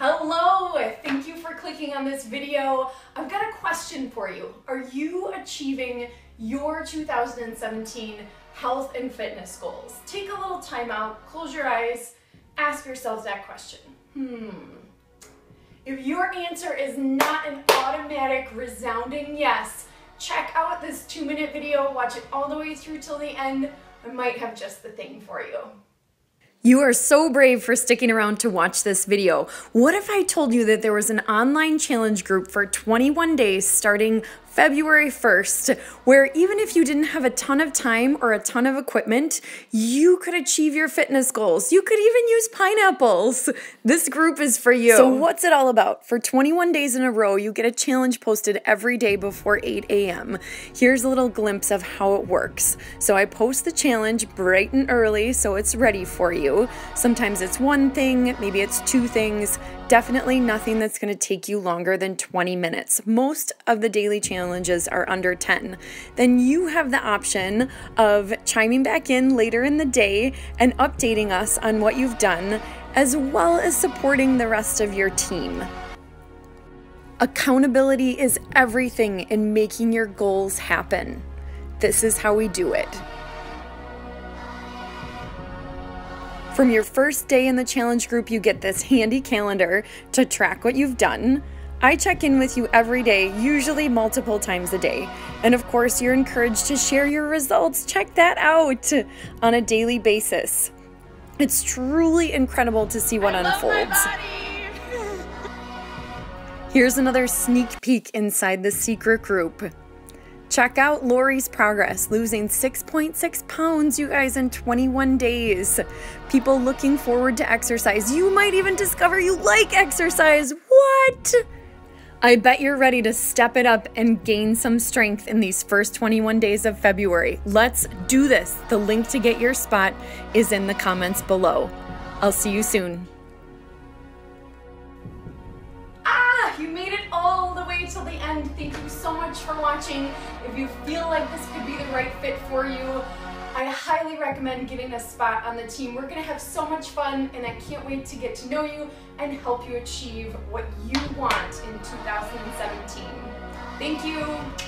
Hello, thank you for clicking on this video. I've got a question for you. Are you achieving your 2017 health and fitness goals? Take a little time out, close your eyes, ask yourselves that question. Hmm. If your answer is not an automatic resounding yes, check out this two minute video, watch it all the way through till the end. I might have just the thing for you. You are so brave for sticking around to watch this video. What if I told you that there was an online challenge group for 21 days starting February 1st, where even if you didn't have a ton of time or a ton of equipment, you could achieve your fitness goals. You could even use pineapples. This group is for you. So, what's it all about? For 21 days in a row, you get a challenge posted every day before 8 a.m. Here's a little glimpse of how it works. So, I post the challenge bright and early so it's ready for you. Sometimes it's one thing, maybe it's two things. Definitely nothing that's going to take you longer than 20 minutes. Most of the daily challenges are under 10. Then you have the option of chiming back in later in the day and updating us on what you've done, as well as supporting the rest of your team. Accountability is everything in making your goals happen. This is how we do it. From your first day in the challenge group, you get this handy calendar to track what you've done. I check in with you every day, usually multiple times a day. And of course, you're encouraged to share your results. Check that out on a daily basis. It's truly incredible to see what unfolds. Here's another sneak peek inside the secret group. Check out Lori's progress, losing 6.6 pounds, you guys, in 21 days. People looking forward to exercise. You might even discover you like exercise. What? I bet you're ready to step it up and gain some strength in these first 21 days of February. Let's do this. The link to get your spot is in the comments below. I'll see you soon. Ah, you made it all the way till the end. Thank you so much for watching. If you feel like this could be the right fit for you, I highly recommend getting a spot on the team. We're gonna have so much fun and I can't wait to get to know you and help you achieve what you want in 2017. Thank you.